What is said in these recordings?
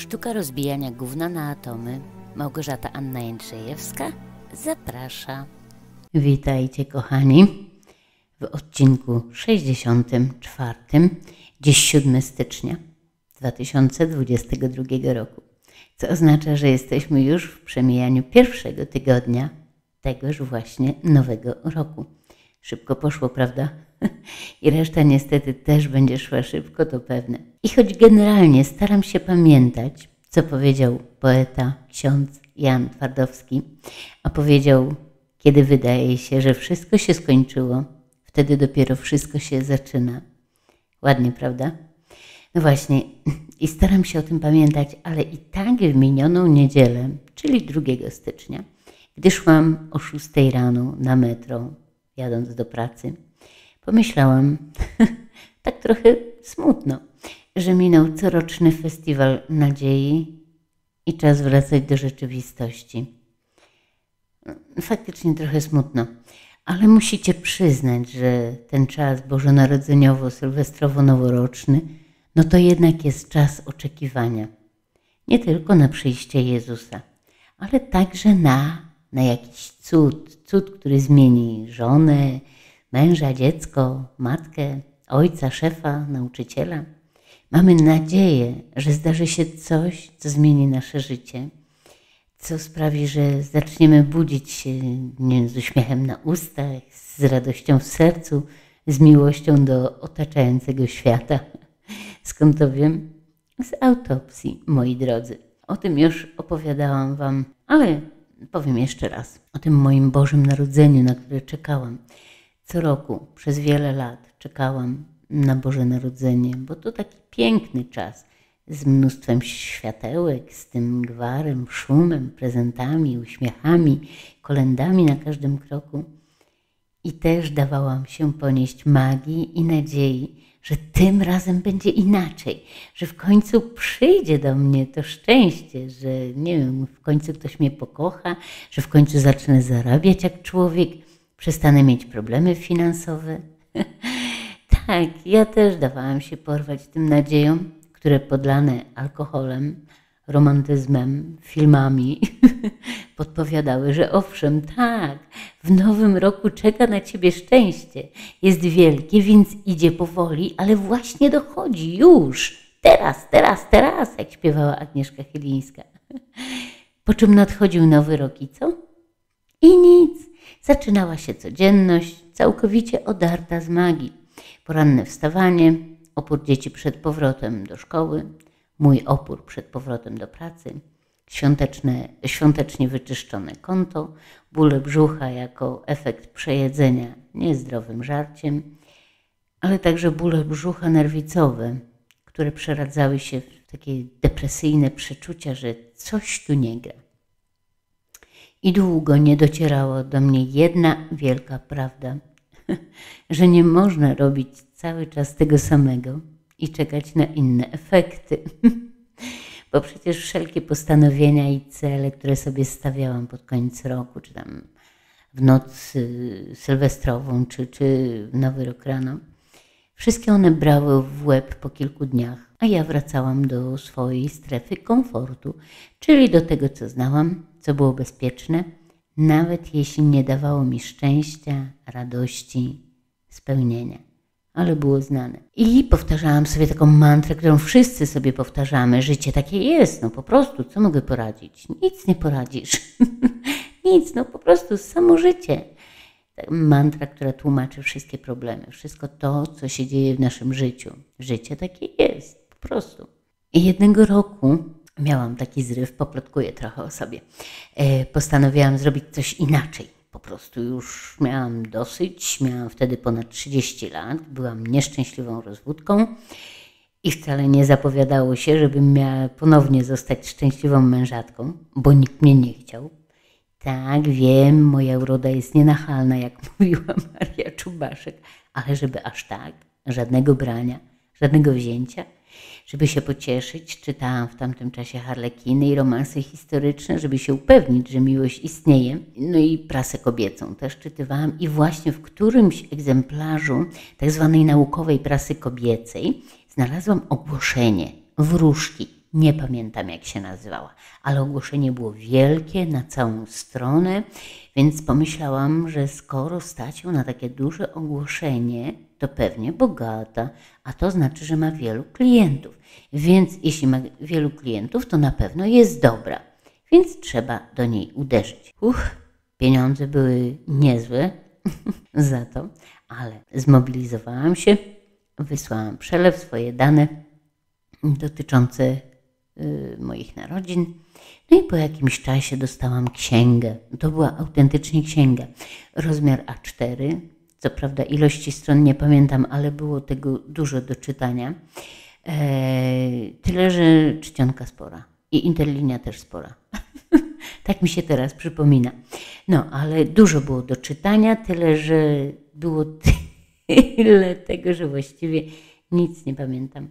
Sztuka rozbijania gówna na atomy. Małgorzata Anna Jędrzejewska zaprasza. Witajcie kochani w odcinku 64, dziś 7 stycznia 2022 roku, co oznacza, że jesteśmy już w przemijaniu pierwszego tygodnia tegoż właśnie nowego roku. Szybko poszło, prawda? I reszta niestety też będzie szła szybko, to pewne. I choć generalnie staram się pamiętać, co powiedział poeta, ksiądz Jan Twardowski, a powiedział, kiedy wydaje się, że wszystko się skończyło, wtedy dopiero wszystko się zaczyna. Ładnie, prawda? No właśnie, i staram się o tym pamiętać, ale i tak w minioną niedzielę, czyli 2 stycznia, gdy szłam o 6 rano na metro, jadąc do pracy, pomyślałam, tak trochę smutno, że minął coroczny festiwal nadziei i czas wracać do rzeczywistości. Faktycznie trochę smutno, ale musicie przyznać, że ten czas bożonarodzeniowo-sylwestrowo-noworoczny, no to jednak jest czas oczekiwania. Nie tylko na przyjście Jezusa, ale także na, na jakiś cud, cud, który zmieni żonę, męża, dziecko, matkę, ojca, szefa, nauczyciela. Mamy nadzieję, że zdarzy się coś, co zmieni nasze życie, co sprawi, że zaczniemy budzić się z uśmiechem na ustach, z radością w sercu, z miłością do otaczającego świata. Skąd to wiem? Z autopsji, moi drodzy. O tym już opowiadałam Wam, ale powiem jeszcze raz. O tym moim Bożym Narodzeniu, na które czekałam. Co roku, przez wiele lat czekałam na Boże Narodzenie, bo to taki piękny czas z mnóstwem światełek, z tym gwarem, szumem, prezentami, uśmiechami, kolendami na każdym kroku. I też dawałam się ponieść magii i nadziei, że tym razem będzie inaczej, że w końcu przyjdzie do mnie to szczęście, że nie wiem, w końcu ktoś mnie pokocha, że w końcu zacznę zarabiać jak człowiek, przestanę mieć problemy finansowe. tak, ja też dawałam się porwać tym nadziejom, które podlane alkoholem, romantyzmem, filmami podpowiadały, że owszem, tak, w nowym roku czeka na ciebie szczęście. Jest wielkie, więc idzie powoli, ale właśnie dochodzi już. Teraz, teraz, teraz, jak śpiewała Agnieszka Chylińska. Po czym nadchodził nowy rok i co? I nic. Zaczynała się codzienność, całkowicie odarta z magii. Poranne wstawanie, opór dzieci przed powrotem do szkoły, mój opór przed powrotem do pracy, świąteczne, świątecznie wyczyszczone konto, bóle brzucha jako efekt przejedzenia niezdrowym żarciem, ale także bóle brzucha nerwicowe, które przeradzały się w takie depresyjne przeczucia, że coś tu nie gra. I długo nie docierała do mnie jedna wielka prawda, że nie można robić cały czas tego samego i czekać na inne efekty. Bo przecież wszelkie postanowienia i cele, które sobie stawiałam pod koniec roku, czy tam w noc sylwestrową, czy, czy w Nowy Rok rano, wszystkie one brały w łeb po kilku dniach, a ja wracałam do swojej strefy komfortu, czyli do tego, co znałam, co było bezpieczne, nawet jeśli nie dawało mi szczęścia, radości, spełnienia, ale było znane. I powtarzałam sobie taką mantrę, którą wszyscy sobie powtarzamy: życie takie jest, no po prostu, co mogę poradzić? Nic nie poradzisz. Nic, no po prostu samo życie. Mantra, która tłumaczy wszystkie problemy, wszystko to, co się dzieje w naszym życiu. Życie takie jest, po prostu. I jednego roku miałam taki zryw, poplotkuję trochę o sobie. E, postanowiłam zrobić coś inaczej. Po prostu już miałam dosyć, miałam wtedy ponad 30 lat, byłam nieszczęśliwą rozwódką i wcale nie zapowiadało się, żebym miała ponownie zostać szczęśliwą mężatką, bo nikt mnie nie chciał. Tak, wiem, moja uroda jest nienachalna, jak mówiła Maria Czubaszek, ale żeby aż tak, żadnego brania, żadnego wzięcia – żeby się pocieszyć, czytałam w tamtym czasie harlekiny i romanse historyczne, żeby się upewnić, że miłość istnieje. No i prasę kobiecą też czytywałam i właśnie w którymś egzemplarzu tak zwanej naukowej prasy kobiecej znalazłam ogłoszenie wróżki Nie pamiętam, jak się nazywała, ale ogłoszenie było wielkie na całą stronę, więc pomyślałam, że skoro stać na takie duże ogłoszenie, to pewnie bogata, a to znaczy, że ma wielu klientów. Więc jeśli ma wielu klientów, to na pewno jest dobra, więc trzeba do niej uderzyć. Uch, pieniądze były niezłe za to, ale zmobilizowałam się, wysłałam przelew, swoje dane dotyczące y, moich narodzin. No i po jakimś czasie dostałam księgę. To była autentycznie księga. Rozmiar A4. Co prawda ilości stron nie pamiętam, ale było tego dużo do czytania. E, tyle, że czcionka spora. I interlinia też spora. tak mi się teraz przypomina. No, ale dużo było do czytania, tyle, że było tyle tego, że właściwie nic nie pamiętam.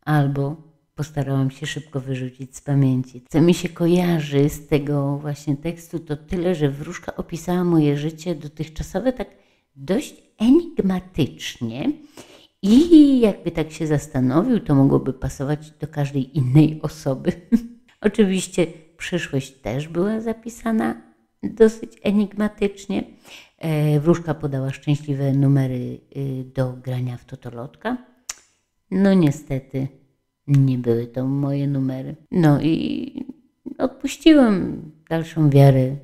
Albo postarałam się szybko wyrzucić z pamięci. Co mi się kojarzy z tego właśnie tekstu, to tyle, że wróżka opisała moje życie dotychczasowe tak dość enigmatycznie i jakby tak się zastanowił, to mogłoby pasować do każdej innej osoby. Oczywiście przyszłość też była zapisana dosyć enigmatycznie. E, wróżka podała szczęśliwe numery y, do grania w totolotka. No niestety nie były to moje numery. No i odpuściłam dalszą wiarę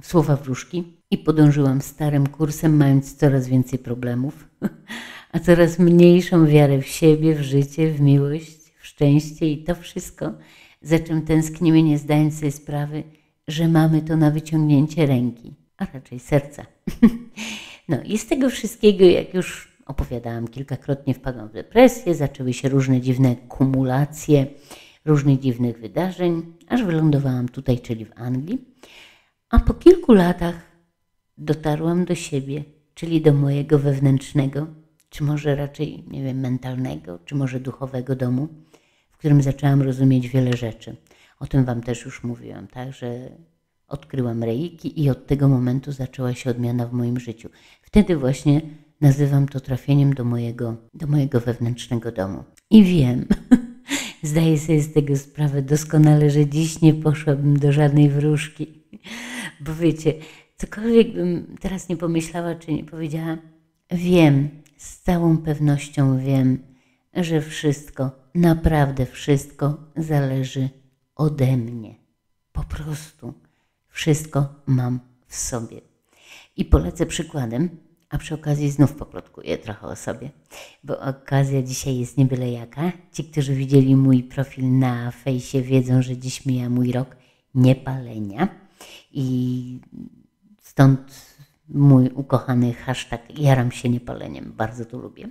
w słowa wróżki i podążyłam starym kursem, mając coraz więcej problemów, a coraz mniejszą wiarę w siebie, w życie, w miłość, w szczęście i to wszystko, za czym tęsknimy, nie zdając sobie sprawy, że mamy to na wyciągnięcie ręki, a raczej serca. No i z tego wszystkiego, jak już opowiadałam kilkakrotnie, wpadłam w depresję, zaczęły się różne dziwne kumulacje różnych dziwnych wydarzeń, aż wylądowałam tutaj, czyli w Anglii. A po kilku latach dotarłam do siebie, czyli do mojego wewnętrznego, czy może raczej, nie wiem, mentalnego, czy może duchowego domu, w którym zaczęłam rozumieć wiele rzeczy. O tym Wam też już mówiłam, tak, że odkryłam reiki i od tego momentu zaczęła się odmiana w moim życiu. Wtedy właśnie nazywam to trafieniem do mojego, do mojego wewnętrznego domu. I wiem, zdaję sobie z tego sprawę doskonale, że dziś nie poszłabym do żadnej wróżki. Bo wiecie, cokolwiek bym teraz nie pomyślała czy nie powiedziała, wiem, z całą pewnością wiem, że wszystko, naprawdę wszystko zależy ode mnie. Po prostu wszystko mam w sobie. I polecę przykładem, a przy okazji znów poplotkuję trochę o sobie, bo okazja dzisiaj jest nie byle jaka. Ci, którzy widzieli mój profil na fejsie wiedzą, że dziś mija mój rok niepalenia i stąd mój ukochany hashtag jaram się niepaleniem. Bardzo to lubię.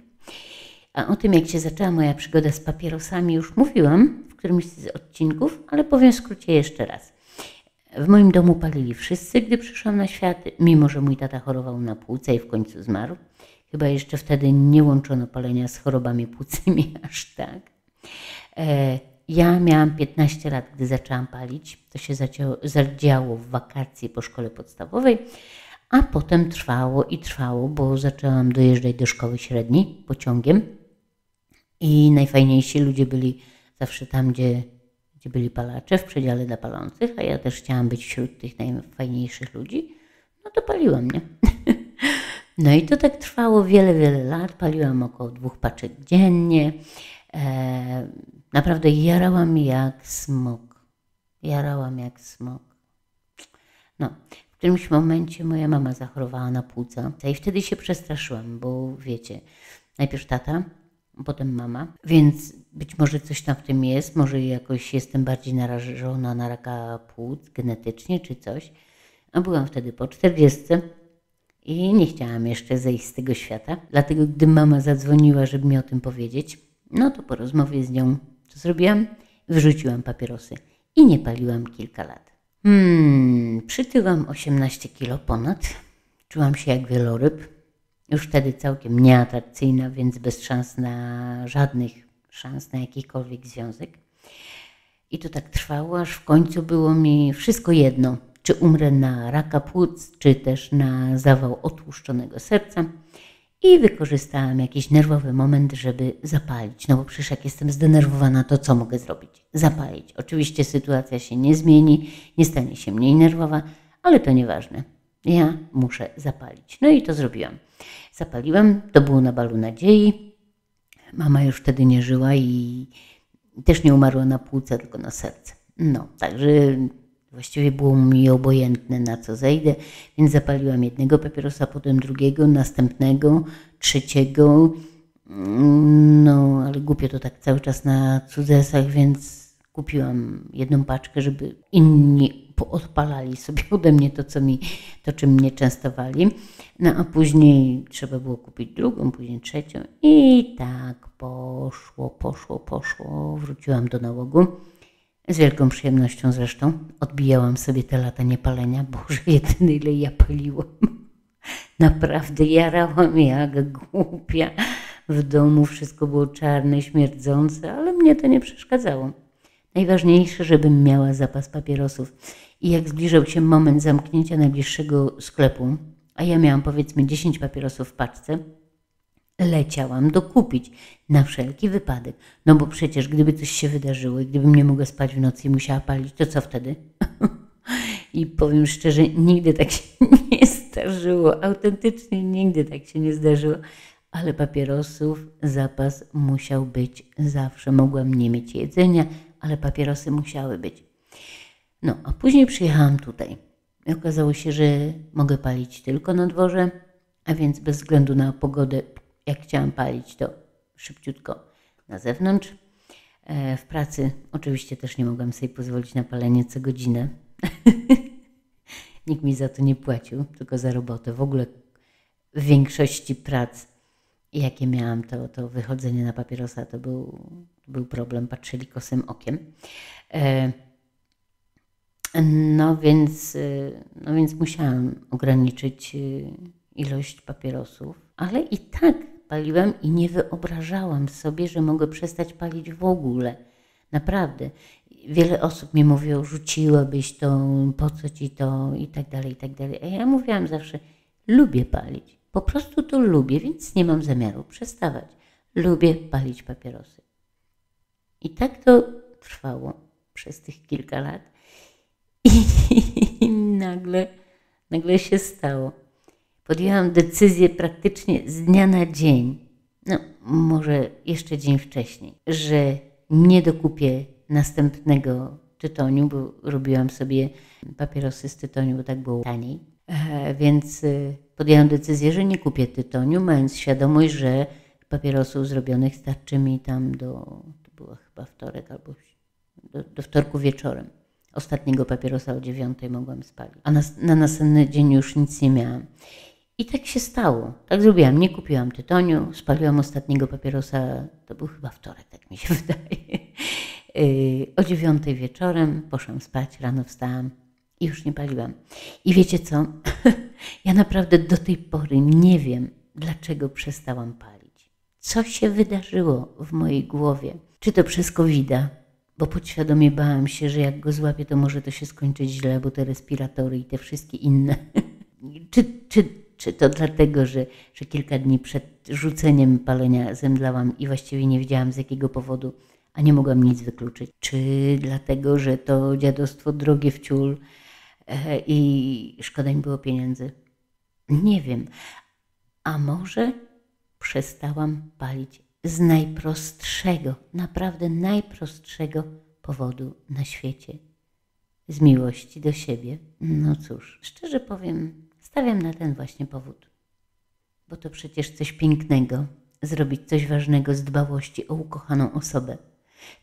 A o tym, jak się zaczęła moja przygoda z papierosami, już mówiłam w którymś z odcinków, ale powiem w skrócie jeszcze raz. W moim domu palili wszyscy, gdy przyszłam na świat, mimo że mój tata chorował na płuce i w końcu zmarł. Chyba jeszcze wtedy nie łączono palenia z chorobami płucymi aż tak. Ja miałam 15 lat, gdy zaczęłam palić. To się zadziało, zadziało w wakacje po szkole podstawowej, a potem trwało i trwało, bo zaczęłam dojeżdżać do szkoły średniej pociągiem i najfajniejsi ludzie byli zawsze tam, gdzie gdzie byli palacze w przedziale dla palących, a ja też chciałam być wśród tych najfajniejszych ludzi, no to paliłam, nie? No i to tak trwało wiele, wiele lat. Paliłam około dwóch paczek dziennie. E, naprawdę jarałam jak smok. Jarałam jak smok. No, w którymś momencie moja mama zachorowała na płuca i wtedy się przestraszyłam, bo wiecie, najpierw tata, potem mama, więc być może coś tam w tym jest, może jakoś jestem bardziej narażona na raka płuc genetycznie czy coś. A byłam wtedy po 40 i nie chciałam jeszcze zejść z tego świata. Dlatego, gdy mama zadzwoniła, żeby mi o tym powiedzieć, no to po rozmowie z nią, zrobiłam? Wyrzuciłam papierosy i nie paliłam kilka lat. Hmm, przytyłam 18 kilo ponad. Czułam się jak wieloryb już wtedy całkiem nieatrakcyjna, więc bez szans na żadnych szans na jakikolwiek związek. I to tak trwało, aż w końcu było mi wszystko jedno, czy umrę na raka płuc, czy też na zawał otłuszczonego serca. I wykorzystałam jakiś nerwowy moment, żeby zapalić. No bo przecież jak jestem zdenerwowana, to co mogę zrobić? Zapalić. Oczywiście sytuacja się nie zmieni, nie stanie się mniej nerwowa, ale to nieważne. Ja muszę zapalić. No i to zrobiłam. Zapaliłam, to było na balu nadziei. Mama już wtedy nie żyła i też nie umarła na płuca, tylko na serce. No, także właściwie było mi obojętne na co zejdę, więc zapaliłam jednego papierosa, potem drugiego, następnego, trzeciego. No, ale głupio to tak cały czas na cudzesach, więc kupiłam jedną paczkę, żeby inni odpalali sobie ode mnie to, co mi, to czym mnie częstowali. No a później trzeba było kupić drugą, później trzecią i tak poszło, poszło, poszło. Wróciłam do nałogu. Z wielką przyjemnością zresztą odbijałam sobie te lata niepalenia. Boże, jedyny ile ja paliłam. Naprawdę jarałam jak głupia. W domu wszystko było czarne, śmierdzące, ale mnie to nie przeszkadzało. Najważniejsze, żebym miała zapas papierosów. I jak zbliżał się moment zamknięcia najbliższego sklepu, a ja miałam powiedzmy 10 papierosów w paczce, leciałam dokupić na wszelki wypadek. No bo przecież gdyby coś się wydarzyło i gdybym nie mogła spać w nocy i musiała palić, to co wtedy? I powiem szczerze, nigdy tak się nie zdarzyło. Autentycznie nigdy tak się nie zdarzyło. Ale papierosów zapas musiał być zawsze. Mogłam nie mieć jedzenia, ale papierosy musiały być. No, a później przyjechałam tutaj. I okazało się, że mogę palić tylko na dworze, a więc bez względu na pogodę, jak chciałam palić, to szybciutko na zewnątrz. E, w pracy oczywiście też nie mogłam sobie pozwolić na palenie co godzinę. Nikt mi za to nie płacił, tylko za robotę. W ogóle w większości prac, jakie miałam, to, to wychodzenie na papierosa to był, był problem. Patrzyli kosym okiem. E, no więc, y, no więc musiałam ograniczyć ilość papierosów, ale i tak paliłam i nie wyobrażałam sobie, że mogę przestać palić w ogóle. Naprawdę. Wiele osób mi mówiło, rzuciłabyś to, po co ci to i tak dalej, i tak dalej. A ja mówiłam zawsze, lubię palić. Po prostu to lubię, więc nie mam zamiaru przestawać. Lubię palić papierosy. I tak to trwało przez tych kilka lat. I nagle, nagle się stało. Podjęłam decyzję praktycznie z dnia na dzień, no może jeszcze dzień wcześniej, że nie dokupię następnego tytoniu, bo robiłam sobie papierosy z tytoniu, bo tak było taniej. E, więc e, podjęłam decyzję, że nie kupię tytoniu, mając świadomość, że papierosów zrobionych starczy mi tam do, to było chyba wtorek albo do, do wtorku wieczorem. Ostatniego papierosa o dziewiątej mogłam spalić, a na, na następny dzień już nic nie miałam. I tak się stało. Tak zrobiłam. Nie kupiłam tytoniu, spaliłam ostatniego papierosa, to był chyba wtorek, tak mi się wydaje. Yy, o dziewiątej wieczorem poszłam spać, rano wstałam i już nie paliłam. I wiecie co? ja naprawdę do tej pory nie wiem, dlaczego przestałam palić. Co się wydarzyło w mojej głowie? Czy to przez covid bo podświadomie bałam się, że jak go złapię, to może to się skończyć źle, bo te respiratory i te wszystkie inne. czy, czy, czy to dlatego, że, że kilka dni przed rzuceniem palenia zemdlałam i właściwie nie wiedziałam z jakiego powodu, a nie mogłam nic wykluczyć. Czy dlatego, że to dziadostwo drogie w ciul e, i szkoda mi było pieniędzy? Nie wiem. A może przestałam palić z najprostszego, naprawdę najprostszego powodu na świecie. Z miłości do siebie. No cóż, szczerze powiem, stawiam na ten właśnie powód. Bo to przecież coś pięknego zrobić coś ważnego z dbałości o ukochaną osobę.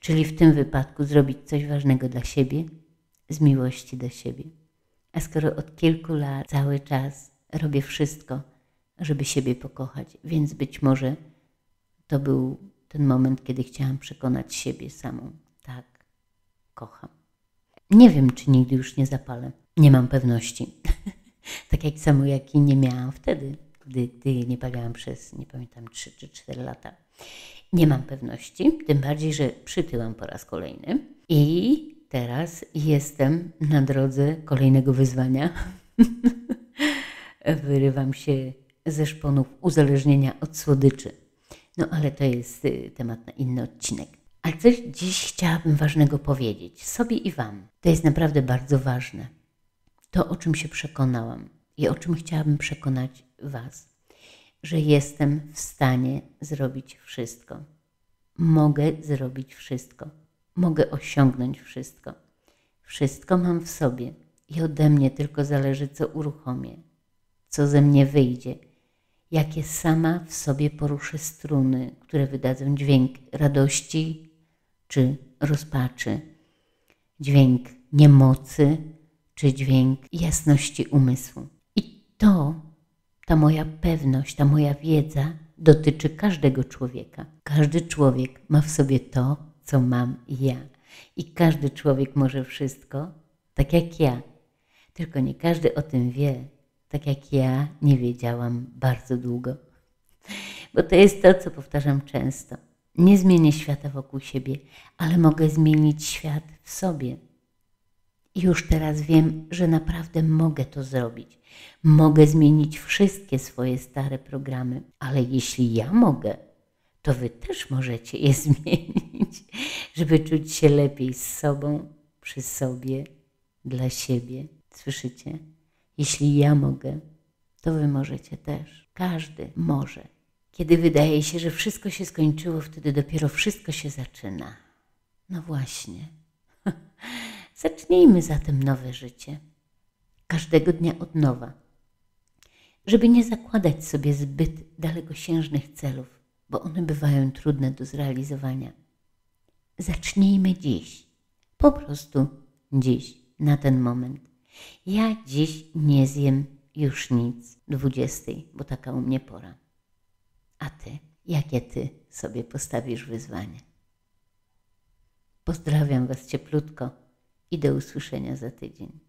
Czyli w tym wypadku zrobić coś ważnego dla siebie z miłości do siebie. A skoro od kilku lat cały czas robię wszystko, żeby siebie pokochać, więc być może to był ten moment, kiedy chciałam przekonać siebie samą. Tak, kocham. Nie wiem, czy nigdy już nie zapalę. Nie mam pewności. tak jak samo, jak i nie miałam wtedy, gdy, gdy nie paliłam przez, nie pamiętam, 3 czy 4 lata. Nie mam pewności, tym bardziej, że przytyłam po raz kolejny i teraz jestem na drodze kolejnego wyzwania. Wyrywam się ze szponów uzależnienia od słodyczy. No ale to jest y, temat na inny odcinek. Ale coś dziś chciałabym ważnego powiedzieć sobie i Wam. To jest naprawdę bardzo ważne. To, o czym się przekonałam i o czym chciałabym przekonać Was, że jestem w stanie zrobić wszystko. Mogę zrobić wszystko. Mogę osiągnąć wszystko. Wszystko mam w sobie i ode mnie tylko zależy, co uruchomię, co ze mnie wyjdzie, jakie sama w sobie poruszę struny, które wydadzą dźwięk radości czy rozpaczy, dźwięk niemocy czy dźwięk jasności umysłu. I to, ta moja pewność, ta moja wiedza dotyczy każdego człowieka. Każdy człowiek ma w sobie to, co mam ja. I każdy człowiek może wszystko, tak jak ja. Tylko nie każdy o tym wie, tak jak ja nie wiedziałam bardzo długo. Bo to jest to, co powtarzam często. Nie zmienię świata wokół siebie, ale mogę zmienić świat w sobie. Już teraz wiem, że naprawdę mogę to zrobić. Mogę zmienić wszystkie swoje stare programy, ale jeśli ja mogę, to wy też możecie je zmienić, żeby czuć się lepiej z sobą, przy sobie, dla siebie. Słyszycie? Jeśli ja mogę, to wy możecie też. Każdy może. Kiedy wydaje się, że wszystko się skończyło, wtedy dopiero wszystko się zaczyna. No właśnie. Zacznijmy zatem nowe życie. Każdego dnia od nowa. Żeby nie zakładać sobie zbyt dalekosiężnych celów, bo one bywają trudne do zrealizowania. Zacznijmy dziś. Po prostu dziś, na ten moment. Ja dziś nie zjem już nic dwudziestej, bo taka u mnie pora. A ty, jakie ty sobie postawisz wyzwanie? Pozdrawiam Was cieplutko i do usłyszenia za tydzień.